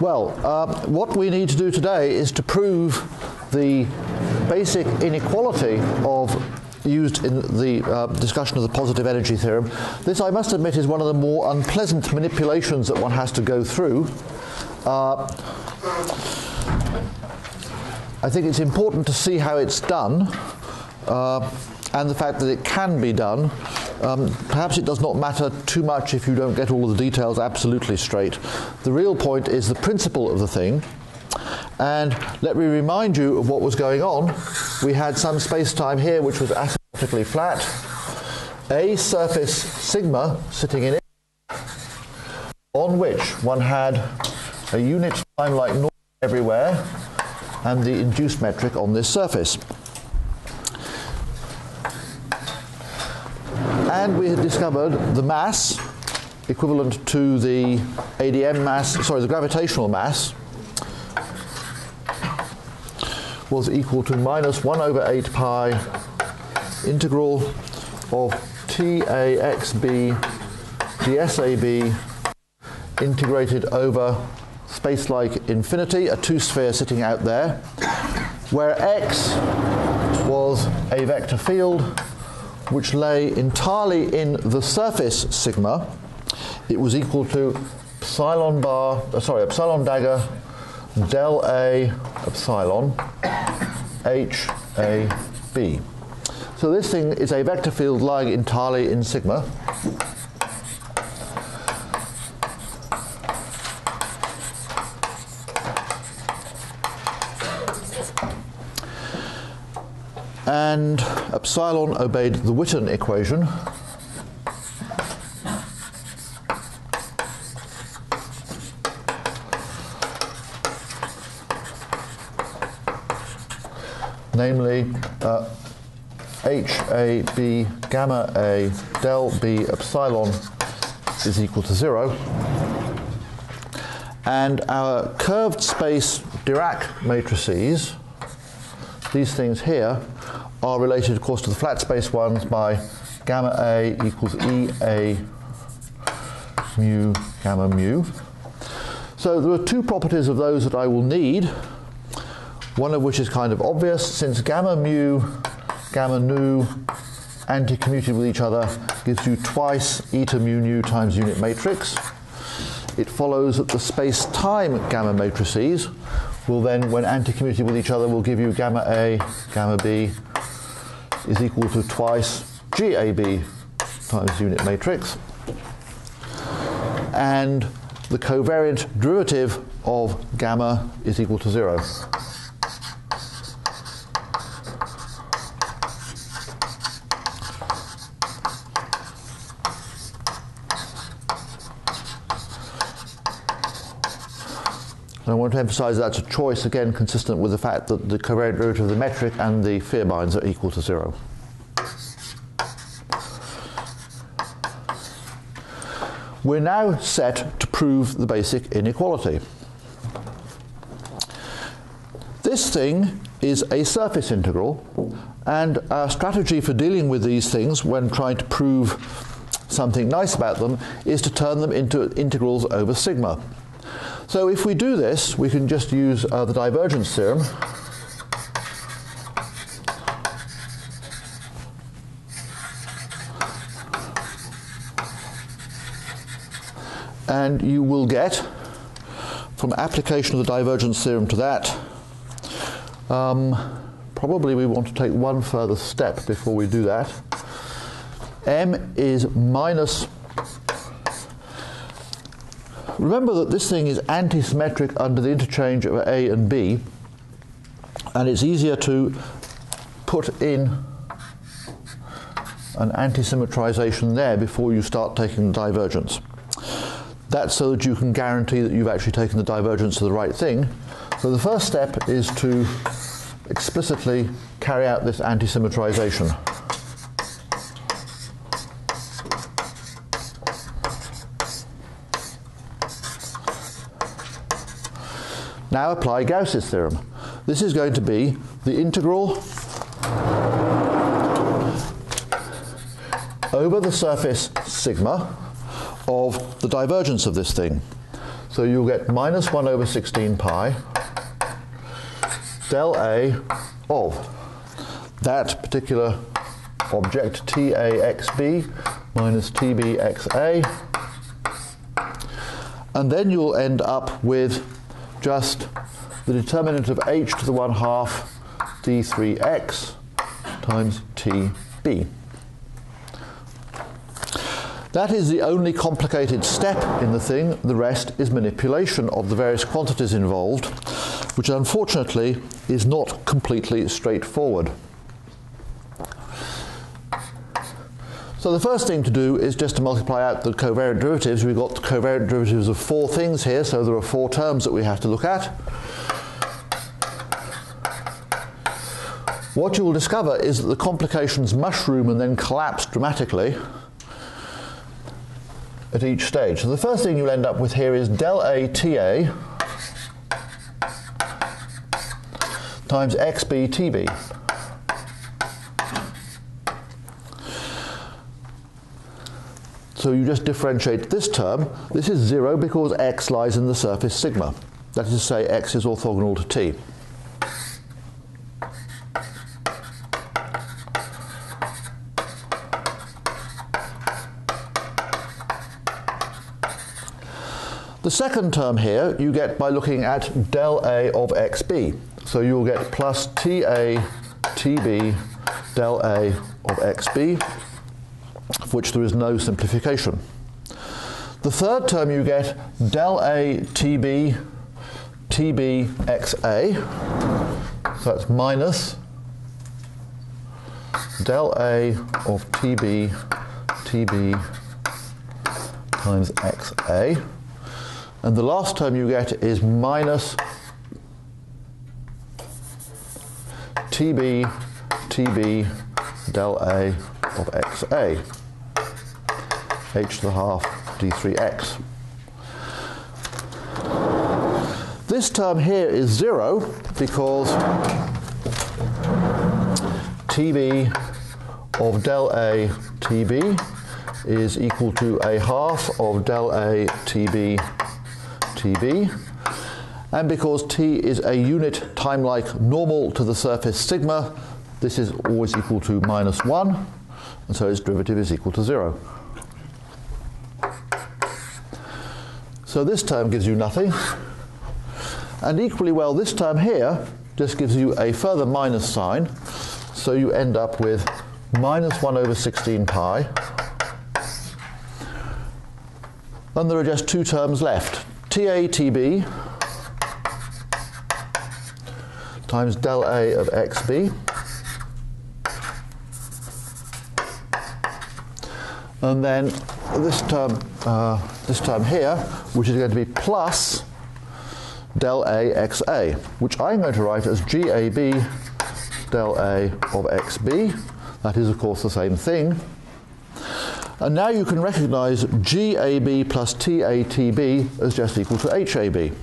Well, um, what we need to do today is to prove the basic inequality of used in the uh, discussion of the positive energy theorem. This, I must admit, is one of the more unpleasant manipulations that one has to go through. Uh, I think it's important to see how it's done uh, and the fact that it can be done. Um, perhaps it does not matter too much if you don't get all of the details absolutely straight. The real point is the principle of the thing. And let me remind you of what was going on. We had some space-time here which was asymptotically flat. A surface sigma sitting in it on which one had a unit time like normal everywhere and the induced metric on this surface. And we had discovered the mass equivalent to the ADM mass, sorry, the gravitational mass was equal to minus 1 over 8 pi integral of TAXB dsAB integrated over space-like infinity, a two-sphere sitting out there, where x was a vector field which lay entirely in the surface sigma. It was equal to epsilon bar, uh, sorry, epsilon dagger del A epsilon H A B. So this thing is a vector field lying entirely in sigma. And epsilon obeyed the Witten equation. namely uh, HAB gamma A del B epsilon is equal to zero. And our curved space Dirac matrices, these things here, are related, of course, to the flat space ones by gamma A equals E A mu gamma mu. So there are two properties of those that I will need one of which is kind of obvious since gamma mu, gamma nu anti-commuted with each other gives you twice eta mu nu times unit matrix. It follows that the space-time gamma matrices will then, when anti-commuted with each other, will give you gamma A, gamma B is equal to twice GAB times unit matrix. And the covariant derivative of gamma is equal to zero. And I want to emphasize that's a choice, again, consistent with the fact that the covariant derivative of the metric and the Vierbeins are equal to zero. We're now set to prove the basic inequality. This thing is a surface integral, and our strategy for dealing with these things when trying to prove something nice about them is to turn them into integrals over sigma. So if we do this, we can just use uh, the divergence theorem. And you will get, from application of the divergence theorem to that, um, probably we want to take one further step before we do that. M is minus Remember that this thing is antisymmetric under the interchange of A and B, and it's easier to put in an antisymmetrization there before you start taking the divergence. That's so that you can guarantee that you've actually taken the divergence of the right thing. So the first step is to explicitly carry out this antisymmetrization. Now apply Gauss's theorem. This is going to be the integral over the surface sigma of the divergence of this thing. So you'll get minus 1 over 16 pi del A of that particular object, TAXB minus TBXA. And then you'll end up with just the determinant of h to the 1 half d3x times tb. That is the only complicated step in the thing. The rest is manipulation of the various quantities involved, which unfortunately is not completely straightforward. So the first thing to do is just to multiply out the covariant derivatives. We've got the covariant derivatives of four things here, so there are four terms that we have to look at. What you will discover is that the complications mushroom and then collapse dramatically at each stage. So the first thing you'll end up with here is del A TA times XB TB. So you just differentiate this term. This is 0 because x lies in the surface sigma. That is to say, x is orthogonal to t. The second term here you get by looking at del A of xb. So you'll get plus TA tb del A of xb, of which there is no simplification. The third term you get del A tb tb xa, so that's minus del A of tb tb times xa. And the last term you get is minus TB, TB del A of XA, h to the half d3x. This term here is 0 because TB of del A TB is equal to a half of del A TB TB. And because t is a unit time-like normal to the surface sigma, this is always equal to minus 1, and so its derivative is equal to 0. So this term gives you nothing. And equally well, this term here just gives you a further minus sign, so you end up with minus 1 over 16 pi. Then there are just two terms left. TA, TB times del A of XB and then this term, uh, this term here, which is going to be plus del A x A, which I'm going to write as GAB del A of XB. That is, of course, the same thing. And now you can recognize GAB plus TATB as just equal to HAB.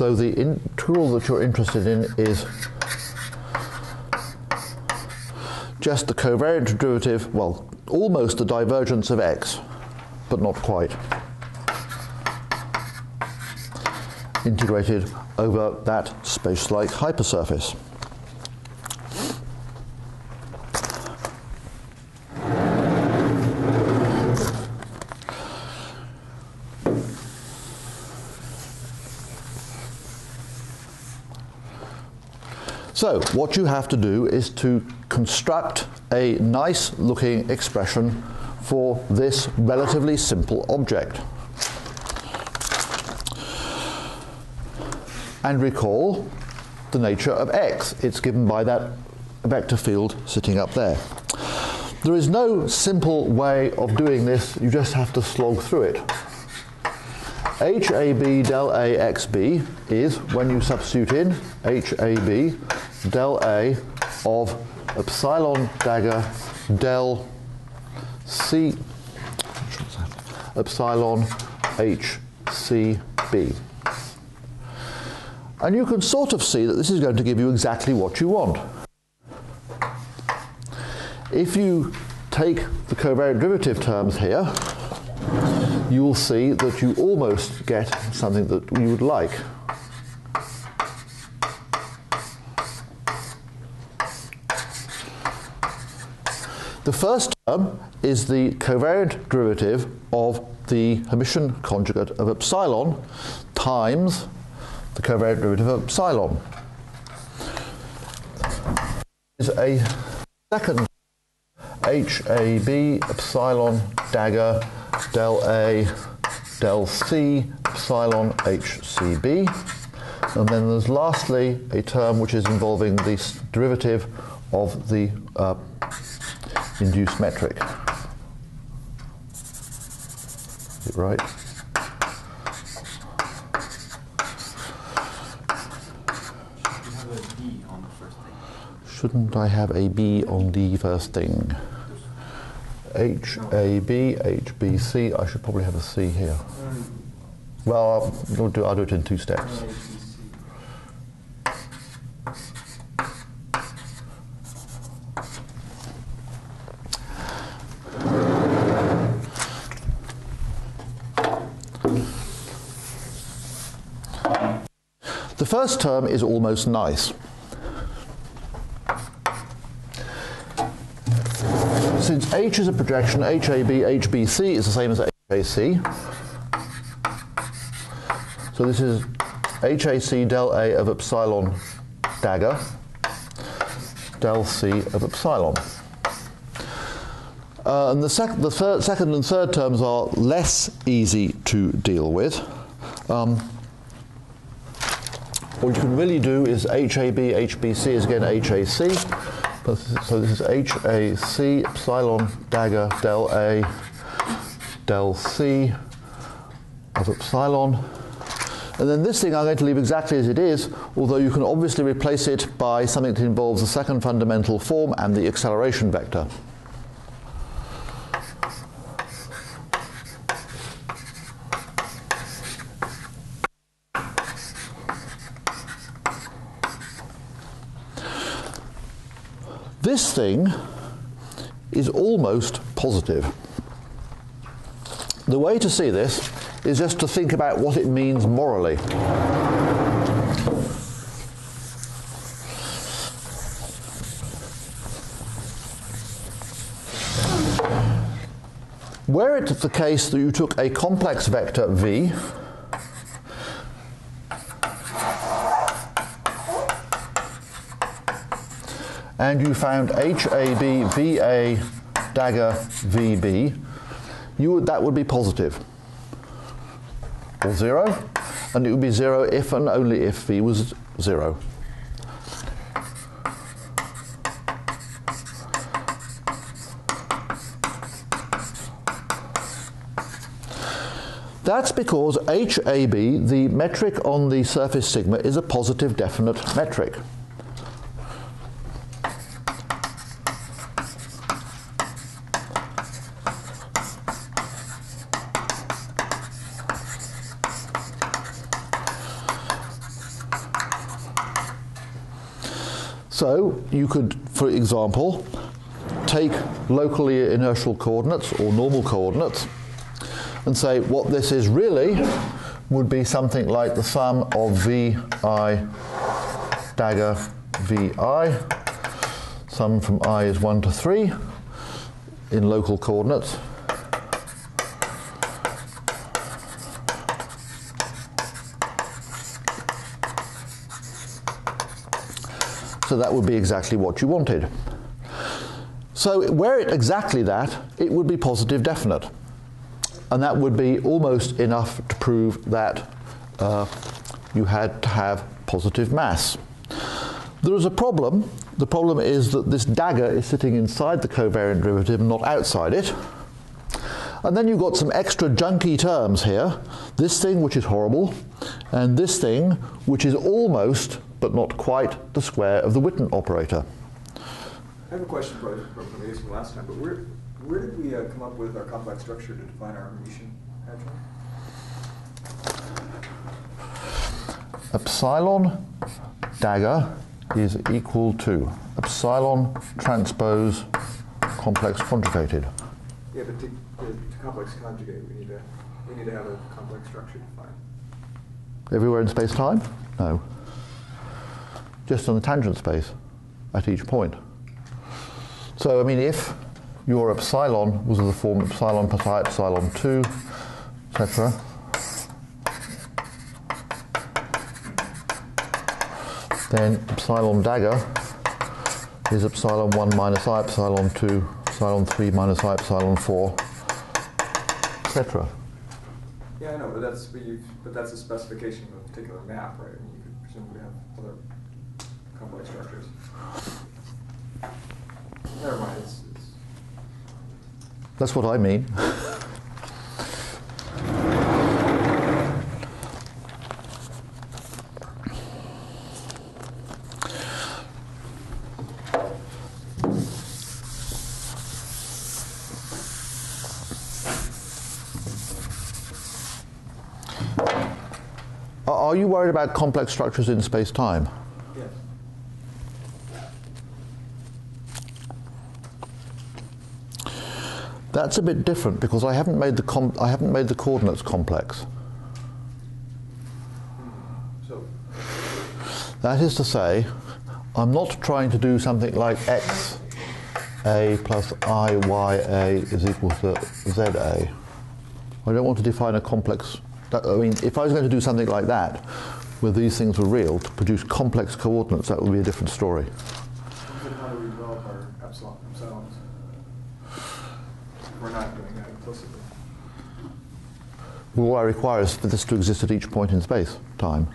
So the integral that you're interested in is just the covariant derivative, well, almost the divergence of x, but not quite. Integrated over that space-like hypersurface. So what you have to do is to construct a nice looking expression for this relatively simple object. And recall the nature of x. It's given by that vector field sitting up there. There is no simple way of doing this, you just have to slog through it. HAB del AXB is, when you substitute in HAB del A of epsilon dagger del C epsilon HCB. And you can sort of see that this is going to give you exactly what you want. if you take the covariant derivative terms here, you will see that you almost get something that you would like. The first term is the covariant derivative of the Hermitian conjugate of epsilon times the covariant derivative of epsilon. Is a second HAB epsilon dagger del A del C epsilon HCB. And then there's lastly a term which is involving the derivative of the uh, induced metric. Is it right? Shouldn't I have a B on the first thing? H, A, B, H, B, C. I should probably have a C here. Well, I'll do, I'll do it in two steps. The first term is almost nice. Since H is a projection, HAB, HBC is the same as HAC. So this is HAC del A of epsilon dagger, del C of epsilon. Uh, and the, sec the third, second and third terms are less easy to deal with. Um, what you can really do is HAB, HBC is again HAC. So this is HAC epsilon dagger del A del C of epsilon. And then this thing I'm going to leave exactly as it is, although you can obviously replace it by something that involves the second fundamental form and the acceleration vector. This thing is almost positive. The way to see this is just to think about what it means morally. Were it the case that you took a complex vector v and you found HAB, VA, dagger, VB, you would, that would be positive. Or zero, and it would be zero if and only if V was zero. That's because HAB, the metric on the surface sigma, is a positive definite metric. So you could, for example, take locally inertial coordinates or normal coordinates and say what this is really would be something like the sum of vi dagger vi. Sum from i is 1 to 3 in local coordinates. So that would be exactly what you wanted. So were it exactly that, it would be positive definite. And that would be almost enough to prove that uh, you had to have positive mass. There is a problem. The problem is that this dagger is sitting inside the covariant derivative and not outside it. And then you've got some extra junky terms here. This thing, which is horrible, and this thing, which is almost but not quite the square of the Witten operator. I have a question from, from the from last time, but where, where did we uh, come up with our complex structure to define our Hermitian hadron? Epsilon dagger is equal to epsilon transpose complex conjugated. Yeah, but to, to, to complex conjugate, we need to, we need to have a complex structure defined. Everywhere in space-time? No. Just on the tangent space at each point. So, I mean, if your epsilon was of the form epsilon plus i epsilon 2, etc., then epsilon dagger is epsilon 1 minus i epsilon 2, epsilon 3 minus i epsilon 4, etc. Yeah, I know, but that's, but but that's a specification of a particular map, right? I mean, you could presumably have other complex structures. Never mind, it's, it's, That's what I mean. Are are you worried about complex structures in space-time? yes. That's a bit different because I haven't made the com- I haven't made the coordinates complex. So, That is to say, I'm not trying to do something like x a plus i y a is equal to z a. I don't want to define a complex. That, I mean, if I was going to do something like that, where these things were real, to produce complex coordinates, that would be a different story. then how do we develop our epsilon, epsilons? We're not doing that implicitly. All I require is for this to exist at each point in space, time.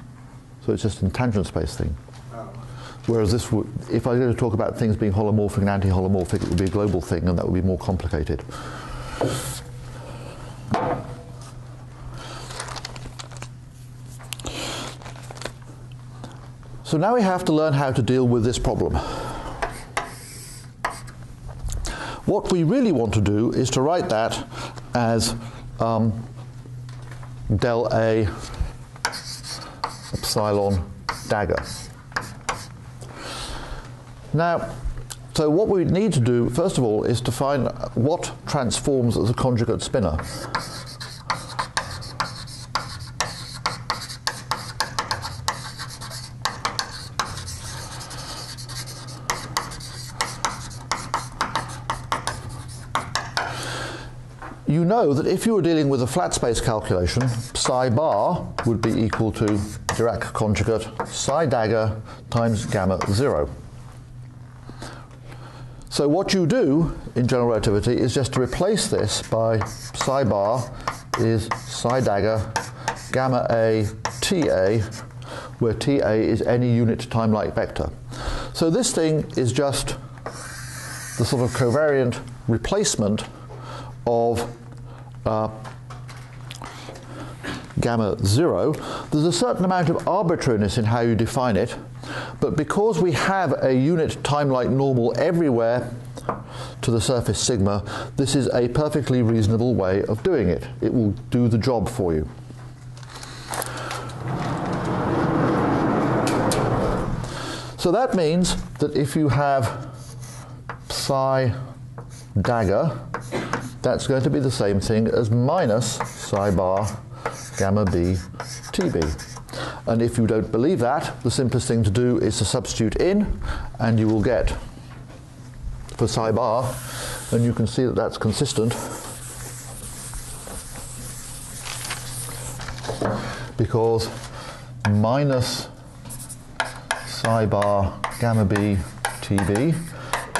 So it's just a tangent space thing. Whereas this if I were going to talk about things being holomorphic and anti-holomorphic, it would be a global thing, and that would be more complicated. So now we have to learn how to deal with this problem. What we really want to do is to write that as um, del A epsilon dagger. Now, so what we need to do, first of all, is to find what transforms as a conjugate spinor. You know that if you were dealing with a flat space calculation, psi bar would be equal to Dirac conjugate psi dagger times gamma zero. So what you do in general relativity is just to replace this by psi bar is psi dagger gamma a ta, where ta is any unit time-like vector. So this thing is just the sort of covariant replacement of uh, gamma zero. There's a certain amount of arbitrariness in how you define it, but because we have a unit time-like normal everywhere to the surface sigma, this is a perfectly reasonable way of doing it. It will do the job for you. So that means that if you have psi dagger, that's going to be the same thing as minus psi bar gamma b tb. And if you don't believe that, the simplest thing to do is to substitute in, and you will get for psi bar, and you can see that that's consistent because minus psi bar gamma b tb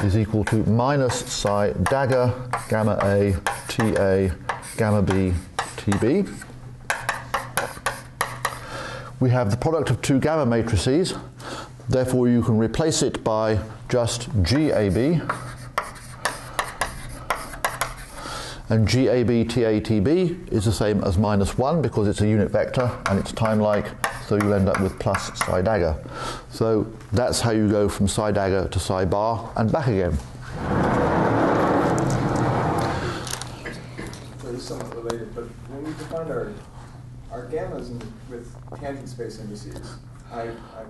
is equal to minus psi dagger gamma a ta gamma b tb. We have the product of two gamma matrices, therefore you can replace it by just GAB. And GAB TATB is the same as minus 1 because it's a unit vector and it's time-like, so you'll end up with plus psi dagger. So that's how you go from psi dagger to psi bar and back again. So this is somewhat related, but when we defined our, our gammas in, with tangent space indices, I, I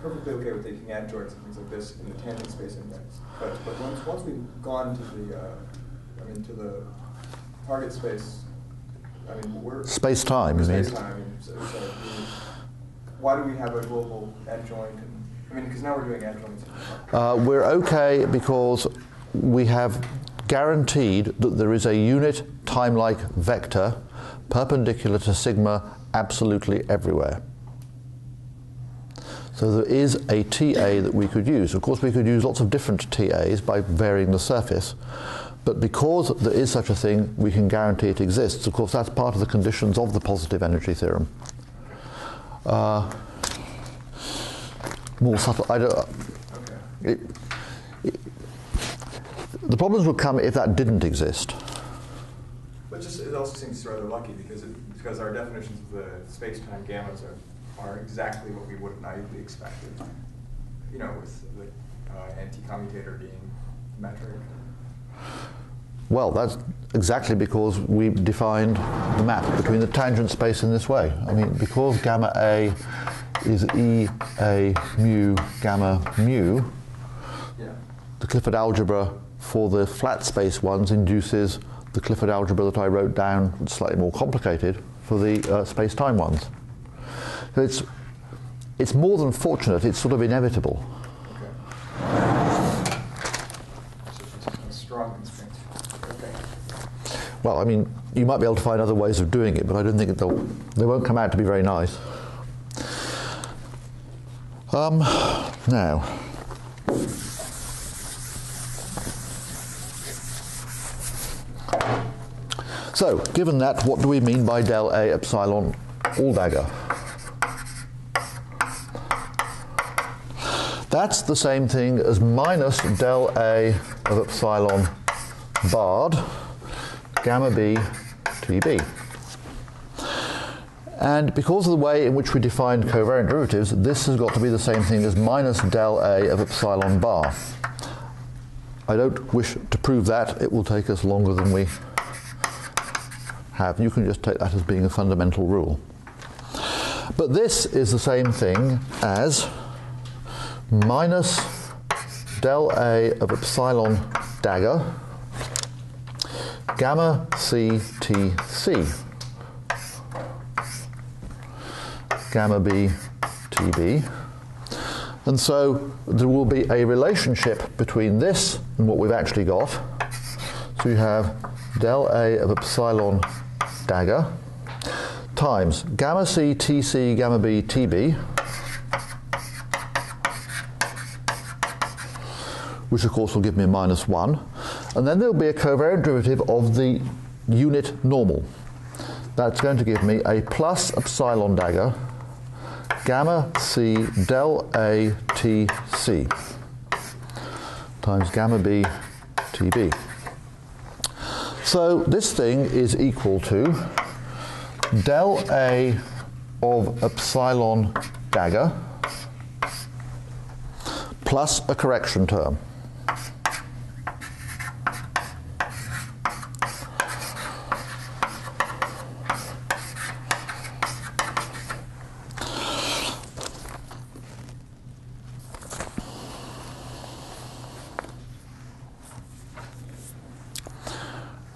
perfectly okay with taking adjoints and things like this in the tangent space index. But, but once, once we've gone to the, uh, I mean, to the target space, I mean, we're. Space-time, you mean? Space-time, I mean, so, so, why do we have a global adjoint? I mean, because now we're doing adjoints. Uh, we're okay because we have guaranteed that there is a unit time-like vector perpendicular to sigma absolutely everywhere. So there is a TA that we could use. Of course, we could use lots of different TAs by varying the surface. But because there is such a thing, we can guarantee it exists. Of course, that's part of the conditions of the positive energy theorem. Uh, more subtle. I don't, Okay. it, the problems would come if that didn't exist. But just, it also seems rather lucky because it, because our definitions of the space-time gammas are, are exactly what we would have naively expected. You know, with the uh, anti-commutator being metric. Well, that's exactly because we defined the map between the tangent space in this way. I mean, because gamma A is E A mu gamma mu, Yeah. the Clifford algebra for the flat space ones induces the Clifford algebra that I wrote down, slightly more complicated, for the uh, space-time ones. So it's, it's more than fortunate, it's sort of inevitable. Okay. So it's strong constraints. Okay. Well, I mean, you might be able to find other ways of doing it, but I don't think they'll, they won't come out to be very nice. Um, now, so given that, what do we mean by del A epsilon all dagger? That's the same thing as minus del A of epsilon barred gamma b TB. And because of the way in which we defined covariant derivatives, this has got to be the same thing as minus del A of epsilon bar. I don't wish to prove that. It will take us longer than we have. You can just take that as being a fundamental rule. But this is the same thing as minus del A of epsilon dagger gamma C T C gamma B T B. And so there will be a relationship between this and what we've actually got. So you have del A of epsilon dagger times gamma C T C gamma B T B which of course will give me a minus 1. And then there'll be a covariant derivative of the unit normal. That's going to give me a plus epsilon dagger gamma c del a t c times gamma b t b. So this thing is equal to del a of epsilon dagger plus a correction term.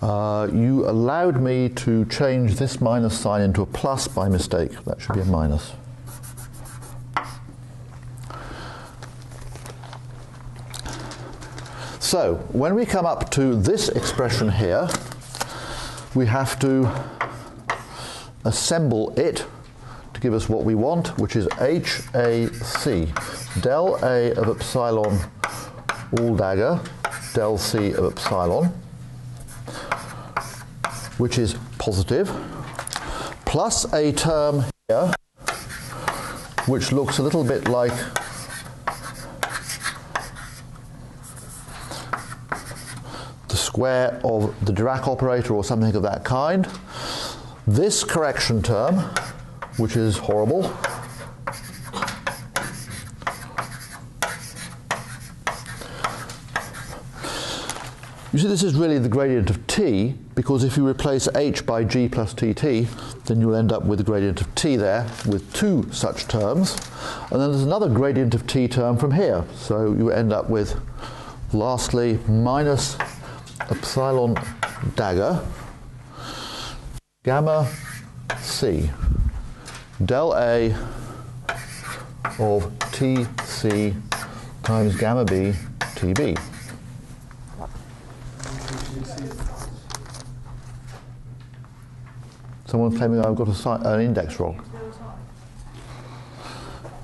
Uh, you allowed me to change this minus sign into a plus by mistake. That should be a minus. So, when we come up to this expression here, we have to assemble it to give us what we want, which is HAC, del A of epsilon all dagger, del C of epsilon, which is positive, plus a term here, which looks a little bit like the square of the Dirac operator or something of that kind. This correction term, which is horrible, You see, this is really the gradient of t, because if you replace h by g plus tt, then you'll end up with the gradient of t there with two such terms. And then there's another gradient of t term from here. So you end up with, lastly, minus epsilon dagger gamma c del a of tc times gamma b tb. Someone's claiming I've got a an index wrong.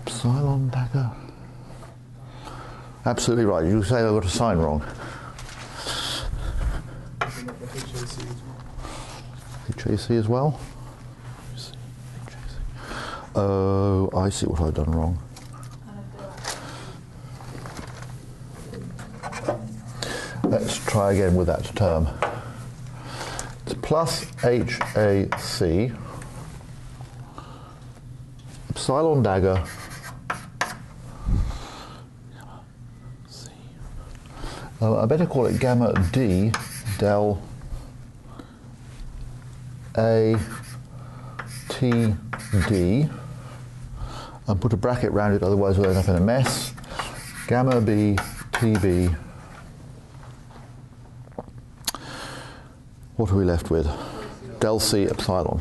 Epsilon dagger. Absolutely right. You say I've got a sign wrong. HAC as well. Oh, I see what I've done wrong. Let's try again with that term. Plus HAC epsilon dagger uh, I better call it gamma D del A T D and put a bracket around it otherwise we'll end up in a mess. Gamma B T B What are we left with? Del C epsilon.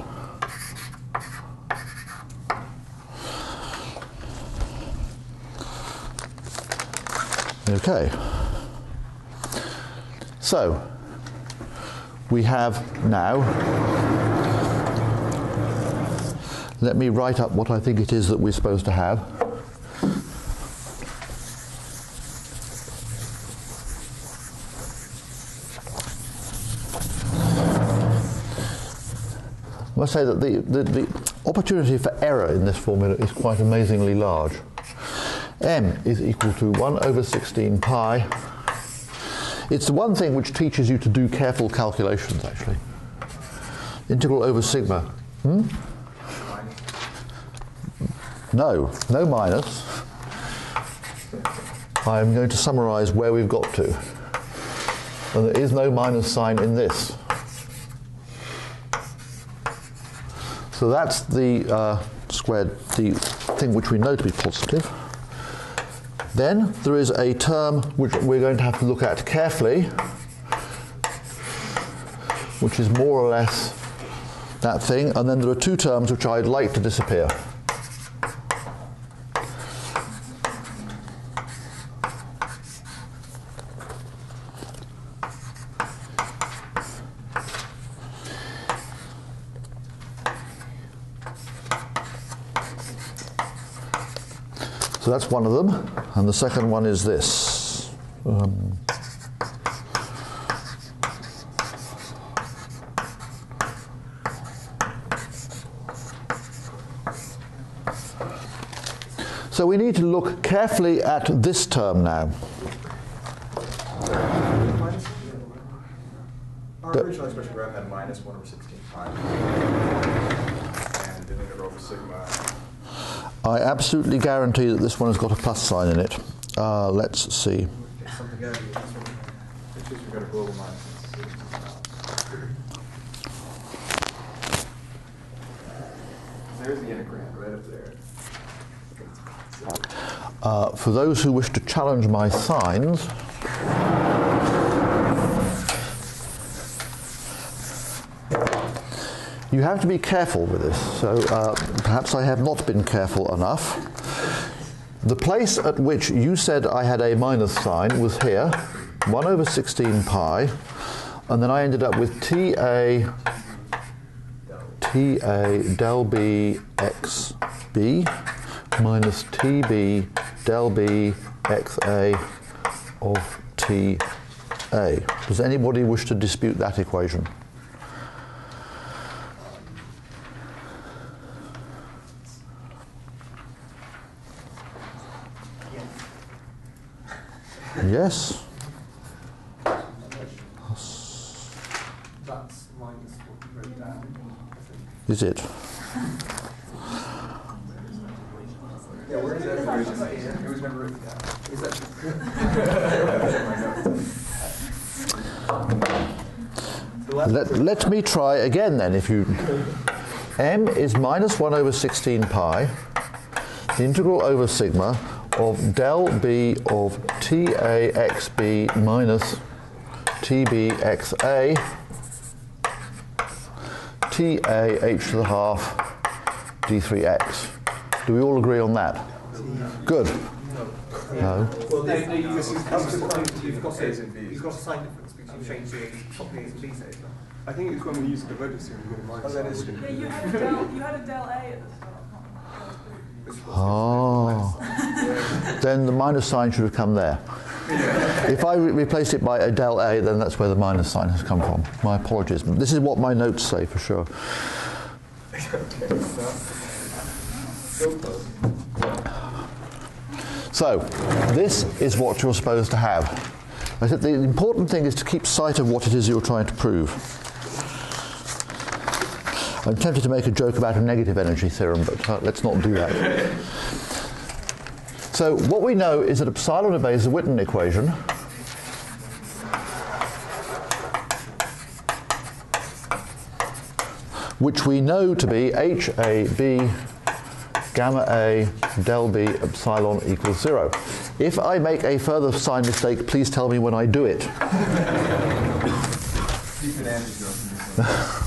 Okay. So, we have now, let me write up what I think it is that we're supposed to have. Must say that the, the, the opportunity for error in this formula is quite amazingly large. m is equal to 1 over 16 pi. It's the one thing which teaches you to do careful calculations, actually. Integral over sigma. Hmm? No, no minus. I'm going to summarize where we've got to. And there is no minus sign in this. So that's the uh, squared, the thing which we know to be positive. Then there is a term which we're going to have to look at carefully, which is more or less that thing. And then there are two terms which I'd like to disappear. That's one of them. And the second one is this. Um, so we need to look carefully at this term now. Our The- original expression graph had minus 1 over 16 pi. And the integral over sigma. I absolutely guarantee that this one has got a plus sign in it. Uh, let's see. Uh, for those who wish to challenge my signs, you have to be careful with this. So uh, perhaps I have not been careful enough. The place at which you said I had a minus sign was here, 1 over 16 pi, and then I ended up with TA TA del B x b minus TB del B xa of TA. Does anybody wish to dispute that equation? Yes? That's minus what you wrote down, I think. Is it? Yeah, where is that? It was never written down. Is that? Let, let me try again then. If you m is minus 1 over 16 pi, the integral over sigma of del b of taxb minus tbxa ta h to the half d3x. Do we all agree on that? Good. No. Well, the, the, this is, this is the point, you've got a, you've got a sign difference because you've changed the top A's and B's. I think it's when we use the converter and we get a minus. Oh, that is sign. Yeah, you had a del, you had a del A at the start, not Oh. then the minus sign should have come there. If I re- replace it by a del A, then that's where the minus sign has come from. My apologies. This is what my notes say for sure. So. This is what you're supposed to have. The important thing is to keep sight of what it is you're trying to prove. I'm tempted to make a joke about a negative energy theorem, but uh, let's not do that. So, what we know is that epsilon obeys the Witten equation. Which we know to be HAB gamma A del B epsilon equals zero. If I make a further sign mistake, please tell me when I do it. You can add it to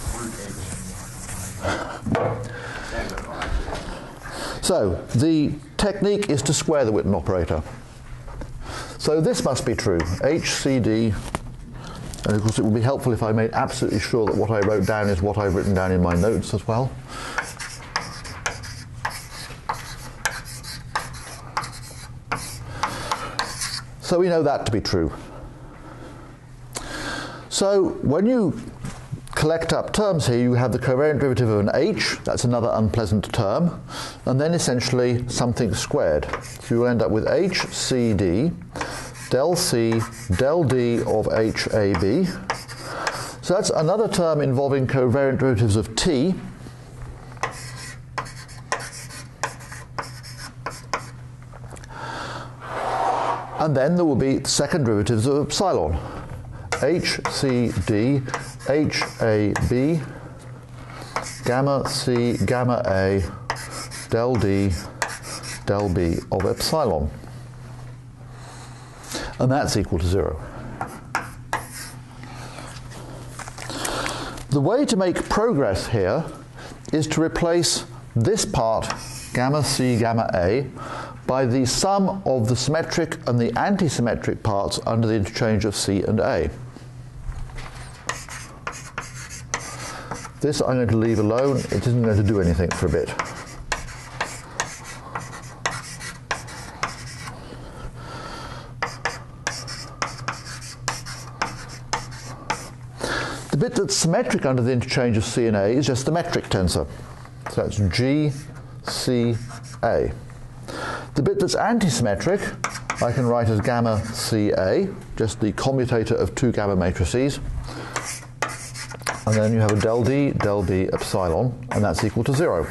So the technique is to square the Witten operator. So this must be true. HCD, and of course it would be helpful if I made absolutely sure that what I wrote down is what I've written down in my notes as well. So we know that to be true. So when you collect up terms here, you have the covariant derivative of an h, that's another unpleasant term, and then essentially something squared. So you'll end up with hcd del c del d of hab. So that's another term involving covariant derivatives of t. And then there will be second derivatives of epsilon. HCD, HAB, gamma C, gamma A, del D, del B of epsilon. And that's equal to zero. The way to make progress here is to replace this part, gamma C, gamma A, by the sum of the symmetric and the antisymmetric parts under the interchange of C and A. This I'm going to leave alone. It isn't going to do anything for a bit. Bit that's symmetric under the interchange of C and A is just the metric tensor. So that's G, C, A. The bit that's antisymmetric, I can write as gamma CA, just the commutator of two gamma matrices. And then you have a del D, del B epsilon, and that's equal to zero.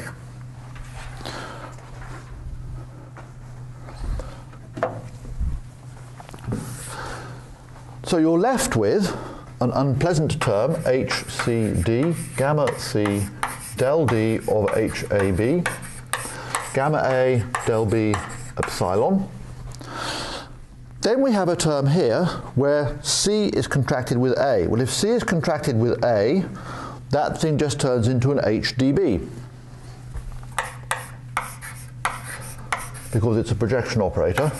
So you're left with an unpleasant term, HCD, gamma C, del D of HAB, gamma A, del B, epsilon. Then we have a term here where C is contracted with A. Well, if C is contracted with A, that thing just turns into an HDB. Because it's a projection operator.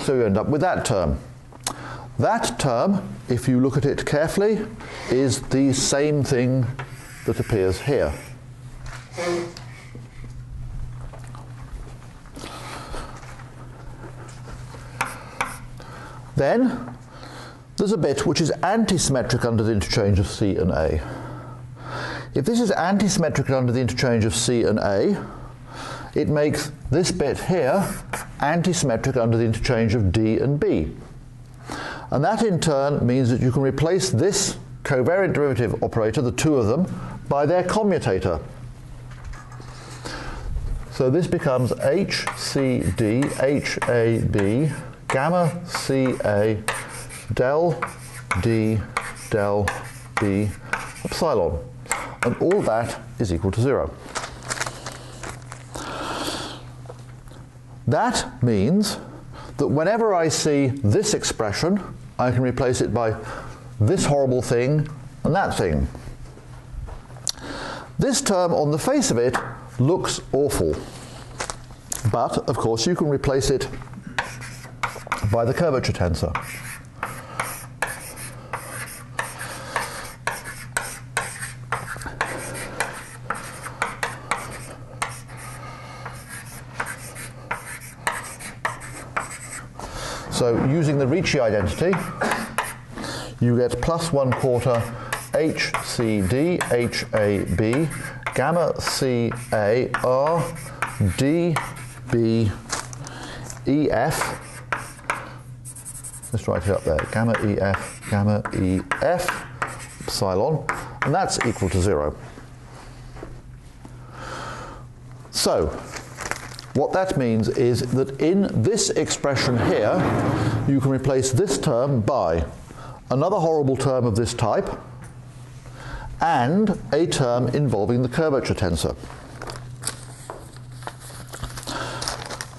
So you end up with that term. That term, if you look at it carefully, is the same thing that appears here. Then there's a bit which is antisymmetric under the interchange of C and A. If this is antisymmetric under the interchange of C and A, it makes this bit here antisymmetric under the interchange of D and B. And that in turn means that you can replace this covariant derivative operator, the two of them, by their commutator. So this becomes HCD, HAB, gamma CA del D del B epsilon. And all that is equal to zero. That means that whenever I see this expression, I can replace it by this horrible thing and that thing. This term on the face of it looks awful. But, of course, you can replace it by the curvature tensor. So using the Ricci identity, you get plus one quarter HCD HAB gamma CA R D B E F. Let's write it up there. Gamma EF, gamma EF, epsilon, and that's equal to zero. So, what that means is that in this expression here, you can replace this term by another horrible term of this type and a term involving the curvature tensor.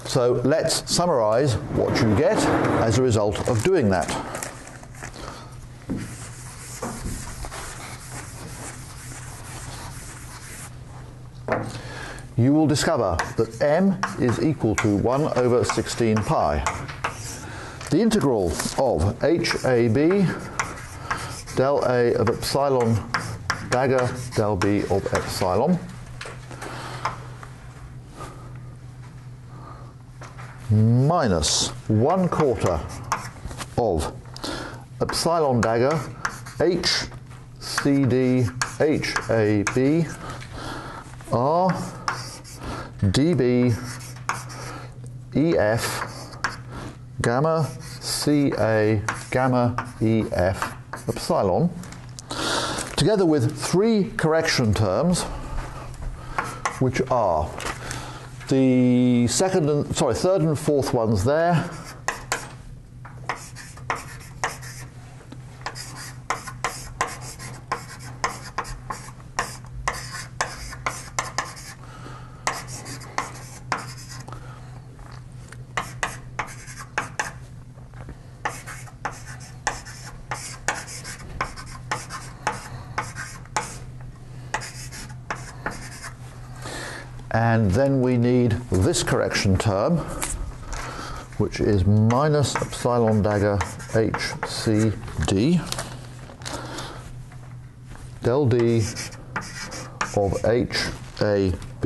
So let's summarize what you get as a result of doing that. You will discover that m is equal to 1 over 16 pi. The integral of HAB del A of epsilon dagger del B of epsilon minus 1 quarter of epsilon dagger H C D H A B R D B E F gamma C A gamma E F epsilon. Together with three correction terms which are the second and sorry third and fourth ones there and then we need this correction term which is minus epsilon dagger HCD del D of HAB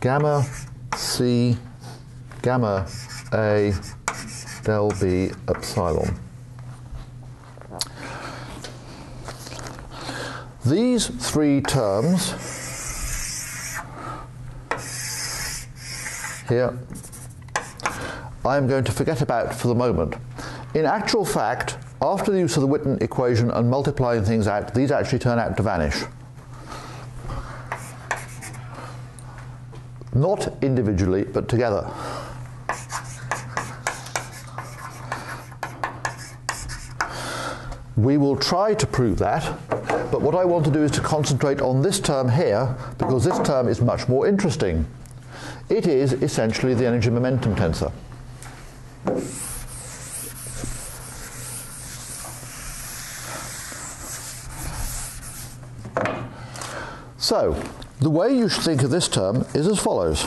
gamma C gamma A del B epsilon. These three terms here I'm going to forget about for the moment. In actual fact, after the use of the Witten equation and multiplying things out, these actually turn out to vanish. Not individually, but together. We will try to prove that, but what I want to do is to concentrate on this term here because this term is much more interesting. It is essentially the energy momentum tensor. So, the way you should think of this term is as follows.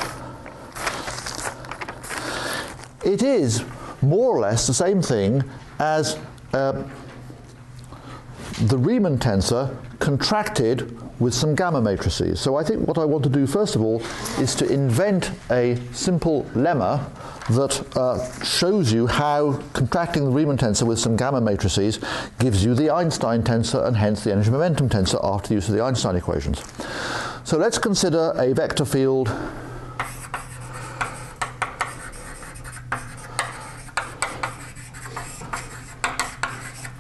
It is more or less the same thing as uh, the Riemann tensor contracted with some gamma matrices. So I think what I want to do first of all is to invent a simple lemma that uh, shows you how contracting the Riemann tensor with some gamma matrices gives you the Einstein tensor and hence the energy momentum tensor after the use of the Einstein equations. So let's consider a vector field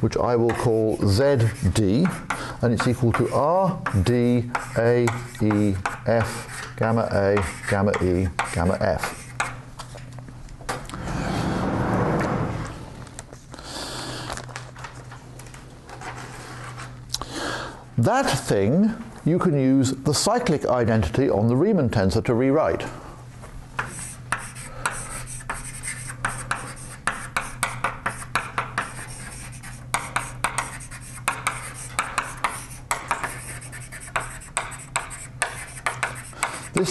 which I will call ZD, and it's equal to R, D, A, E, F, gamma A, gamma E, gamma F. That thing, you can use the cyclic identity on the Riemann tensor to rewrite.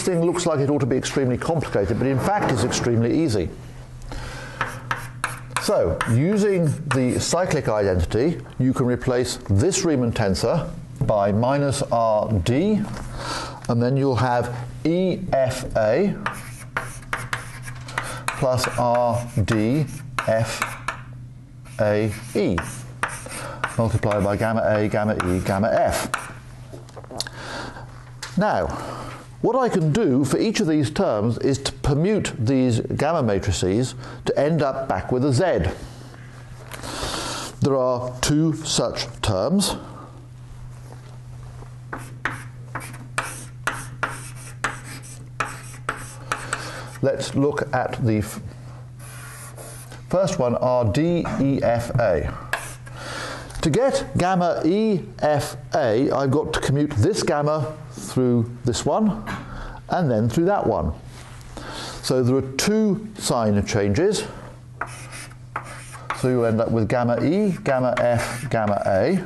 Thing looks like it ought to be extremely complicated, but in fact is extremely easy. So, using the cyclic identity, you can replace this Riemann tensor by minus RD, and then you'll have EFA plus RDFAE multiplied by gamma A, gamma E, gamma F. Now, what I can do for each of these terms is to permute these gamma matrices to end up back with a Z. There are two such terms. Let's look at the first one, RDEFA. To get gamma EFA, I've got to commute this gamma through this one and then through that one. So there are two sign changes. So you'll end up with gamma E, gamma F, gamma A.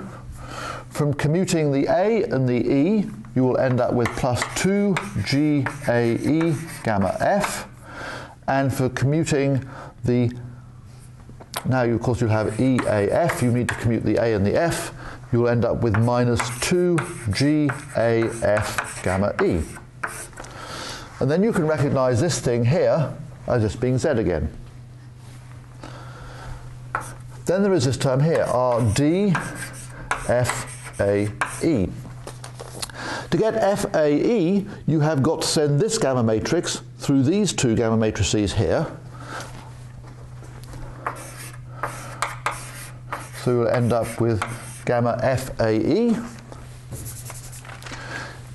From commuting the A and the E, you will end up with plus 2 GAE gamma F. And for commuting the, now you, of course you'll have EAF, you need to commute the A and the F, you'll end up with minus 2 GAF gamma E. And then you can recognize this thing here as just being Z again. Then there is this term here, RDFAE. To get FAE, you have got to send this gamma matrix through these two gamma matrices here. So you'll end up with gamma FAE.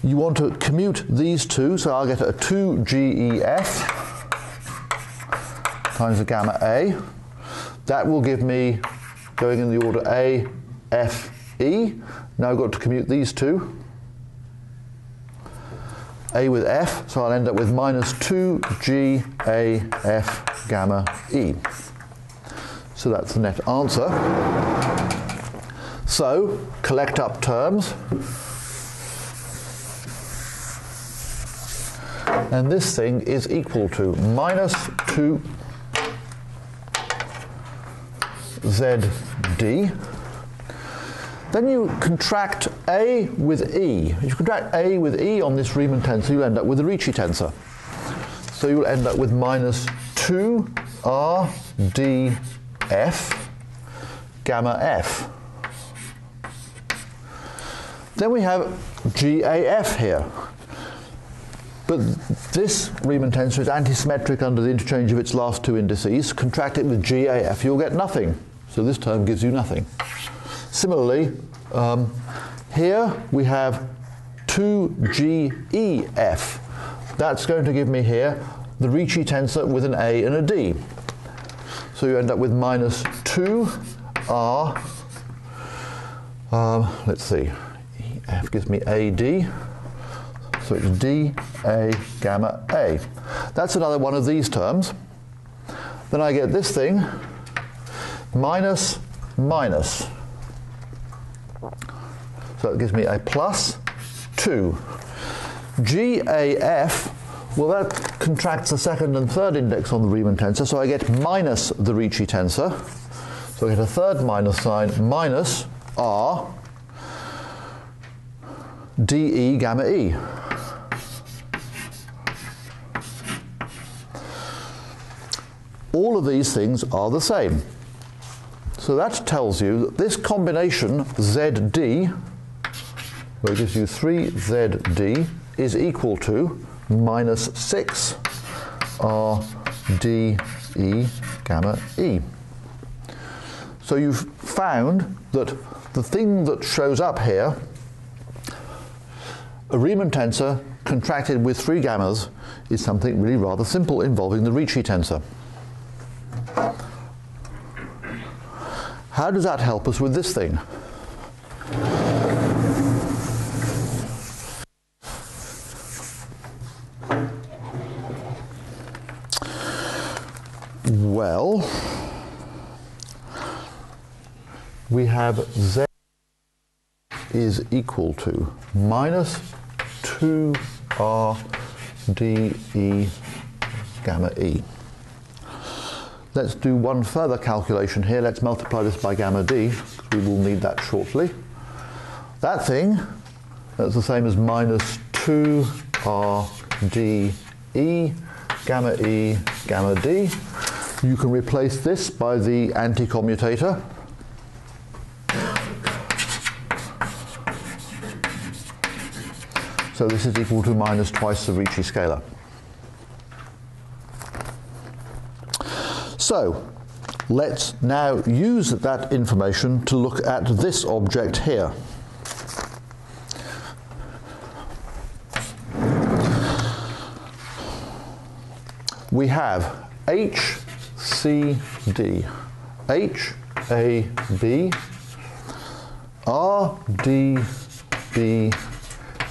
You want to commute these two, so I'll get a 2GEF times the gamma A. That will give me, going in the order A, F, E. Now I've got to commute these two. A with F, so I'll end up with minus 2 G A F gamma E. So that's the net answer. So, collect up terms. And this thing is equal to minus 2 ZD. Then you contract A with E. If you contract A with E on this Riemann tensor, you end up with a Ricci tensor. So you'll end up with minus 2 RDF gamma F. Then we have GAF here. But this Riemann tensor is antisymmetric under the interchange of its last two indices. Contract it with GAF, you'll get nothing. So this term gives you nothing. Similarly, um, here we have 2GEF. That's going to give me here the Ricci tensor with an A and a D. So you end up with minus 2R, um, let's see, EF gives me AD, so it's D, A, gamma, A. That's another one of these terms. Then I get this thing, minus, minus. So it gives me a plus 2. GAF, well that contracts the second and third index on the Riemann tensor, so I get minus the Ricci tensor. So I get a third minus sign, minus R dE gamma E. All of these things are the same. So that tells you that this combination ZD, where it gives you 3ZD, is equal to minus 6 RDE gamma E. So you've found that the thing that shows up here, a Riemann tensor contracted with three gammas is something really rather simple involving the Ricci tensor. How does that help us with this thing? Well, we have Z is equal to minus 2r dE gamma e. Let's do one further calculation here. Let's multiply this by gamma d, we will need that shortly. That thing, that's the same as minus 2r dE gamma e gamma d. You can replace this by the anti-commutator. So this is equal to minus twice the Ricci scalar. So let's now use that information to look at this object here. We have HCD, HAB, RDB,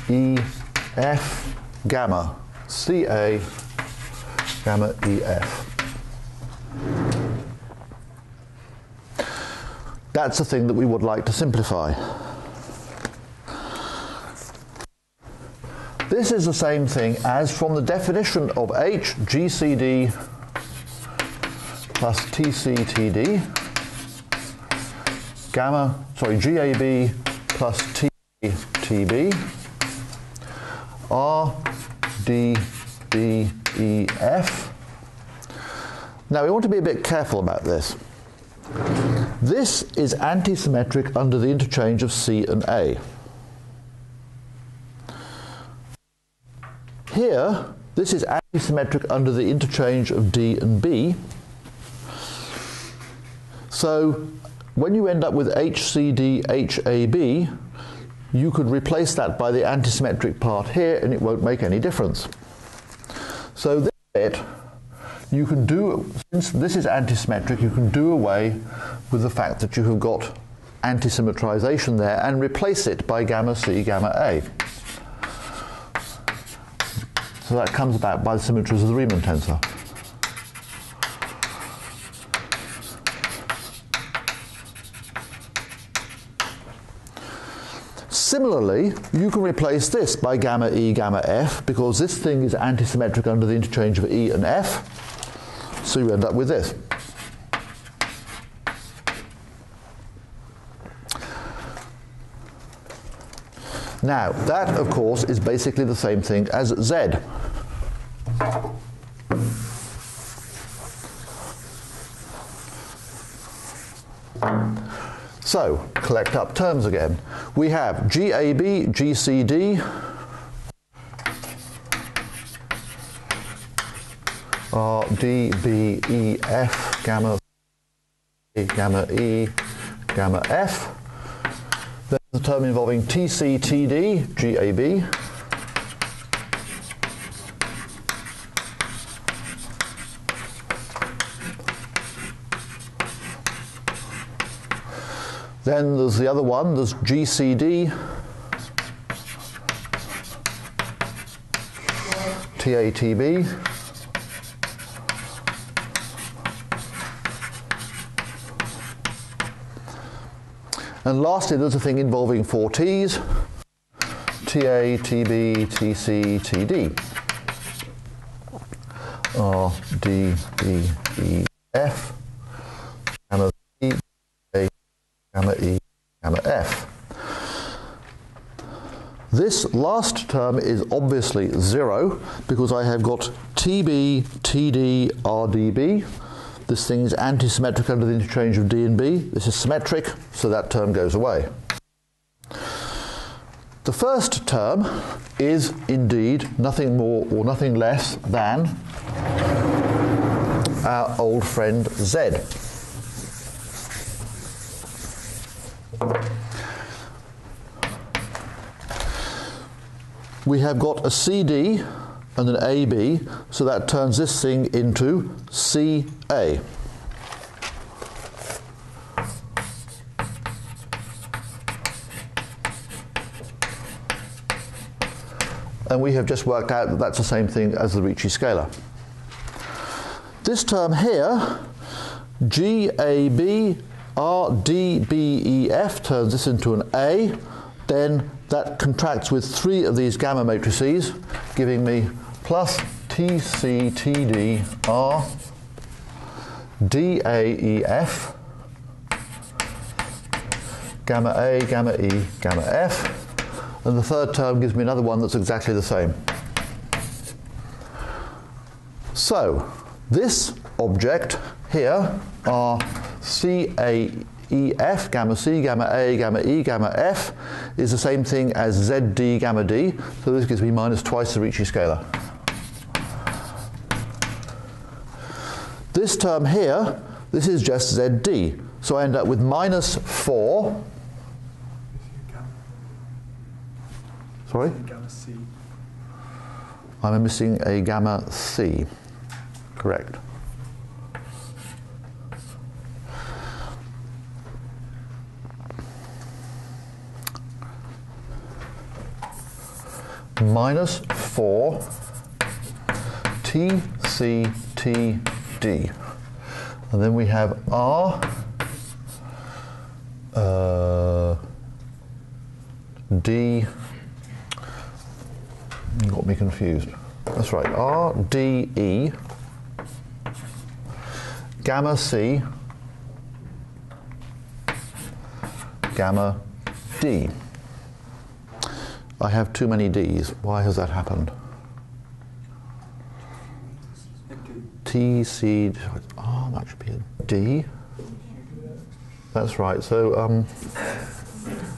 EF, gamma, CA, gamma EF. That's the thing that we would like to simplify. This is the same thing as from the definition of H, GCD plus TCTD, gamma, sorry, GAB plus TTB, R, D, B, E, F. Now we want to be a bit careful about this. This is antisymmetric under the interchange of C and A. Here, this is antisymmetric under the interchange of D and B. So when you end up with HCD, HAB, you could replace that by the antisymmetric part here and it won't make any difference. So this bit, you can do, since this is antisymmetric, you can do away with the fact that you have got antisymmetrization there and replace it by gamma C, gamma A. So that comes about by the symmetries of the Riemann tensor. Similarly, you can replace this by gamma E, gamma F, because this thing is antisymmetric under the interchange of E and F. So you end up with this. Now, that, of course, is basically the same thing as Z. So, collect up terms again. We have GAB, GCD, RDBEF, gamma, gamma E, gamma F. Then the term involving TCTD, GAB. Then there's the other one, there's GCD, TATB. And lastly, there's a thing involving four T's, TA, TB, TC, TD. R, D, B, E, F, Gamma F. This last term is obviously zero because I have got TB, TD, RDB. This thing is anti-symmetric under the interchange of D and B. This is symmetric, so that term goes away. The first term is indeed nothing more or nothing less than our old friend Z. We have got a CD and an AB, so that turns this thing into CA. And we have just worked out that that's the same thing as the Ricci scalar. This term here GAB RDBEF turns this into an A, then that contracts with three of these gamma matrices, giving me plus TCTDR DAEF gamma A, gamma E, gamma F, and the third term gives me another one that's exactly the same. So, this object here are CAEF, gamma C, gamma A, gamma E, gamma F, is the same thing as ZD, gamma D, so this gives me minus twice the Ricci scalar. This term here, this is just ZD, so I end up with minus 4 Sorry? Gamma C. I'm missing a gamma C. Correct. Minus 4 T C T D. And then we have R uh, D got me confused. That's right. R D E gamma C gamma D. I have too many D's. Why has that happened? T C oh that should be a D. That's right. So um,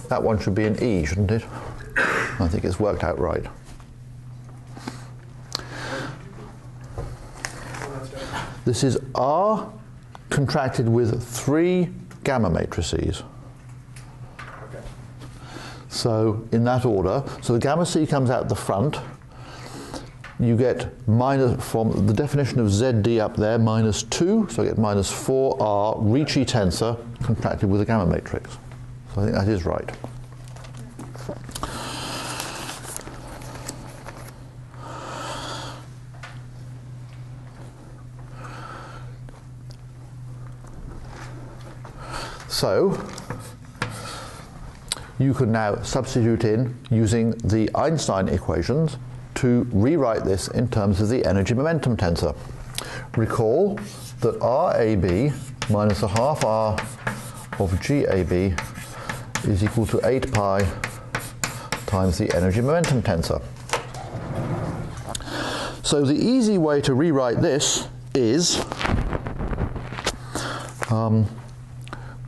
that one should be an E, shouldn't it? I think it's worked out right. This is R contracted with three gamma matrices. So in that order, so the gamma C comes out the front. You get minus from the definition of ZD up there, minus 2, so I get minus 4R Ricci tensor contracted with a gamma matrix. So I think that is right. So, you can now substitute in using the Einstein equations to rewrite this in terms of the energy momentum tensor. Recall that RAB minus a half R of GAB is equal to 8 pi times the energy momentum tensor. So the easy way to rewrite this is um,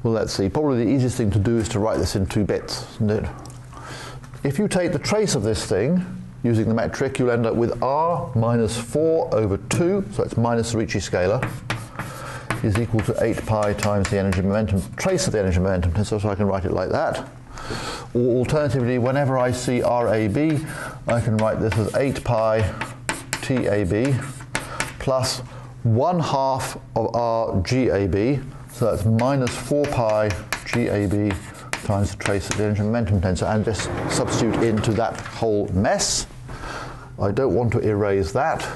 well, let's see. Probably the easiest thing to do is to write this in two bits, isn't it? If you take the trace of this thing using the metric, you'll end up with r minus 4 over 2, so it's minus the Ricci scalar, is equal to 8 pi times the energy momentum, trace of the energy momentum tensor, so I can write it like that. Or alternatively, whenever I see RAB, I can write this as 8 pi TAB plus 1 half of RGAB, so that's minus 4 pi GAB times the trace of the energy momentum tensor and just substitute into that whole mess. I don't want to erase that.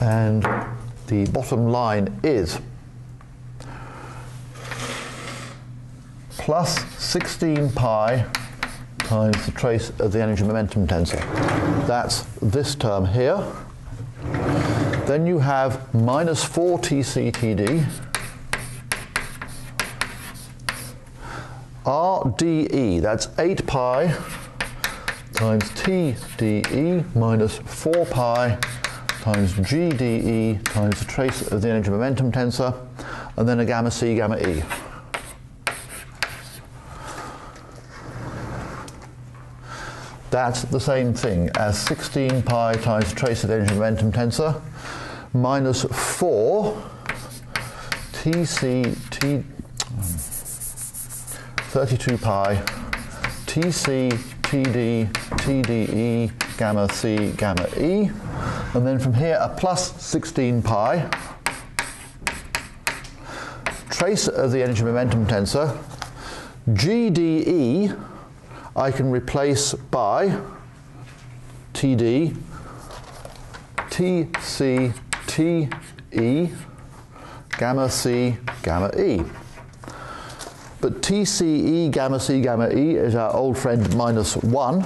And the bottom line is plus 16 pi times the trace of the energy momentum tensor. That's this term here. Then you have minus 4 TCTD. RDE, that's 8 pi times TDE minus 4 pi times GDE times the trace of the energy momentum tensor, and then a gamma C, gamma E. That's the same thing as 16 pi times trace of the energy momentum tensor minus 4 TC T 32 pi TC TD TDE gamma C gamma E. And then from here a plus 16 pi trace of the energy momentum tensor GDE I can replace by TD, TC, TE, gamma C, gamma E. But TCE, gamma C, gamma E is our old friend minus 1.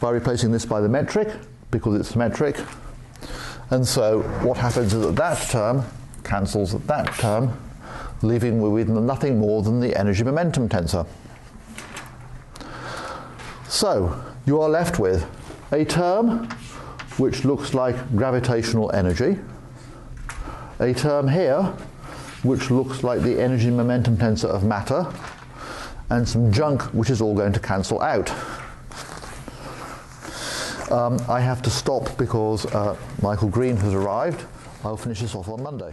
By replacing this by the metric, because it's symmetric. And so what happens is that that term cancels that term, leaving we with nothing more than the energy momentum tensor. So you are left with a term which looks like gravitational energy, a term here which looks like the energy momentum tensor of matter, and some junk which is all going to cancel out. Um, I have to stop because uh, Michael Green has arrived. I'll finish this off on Monday.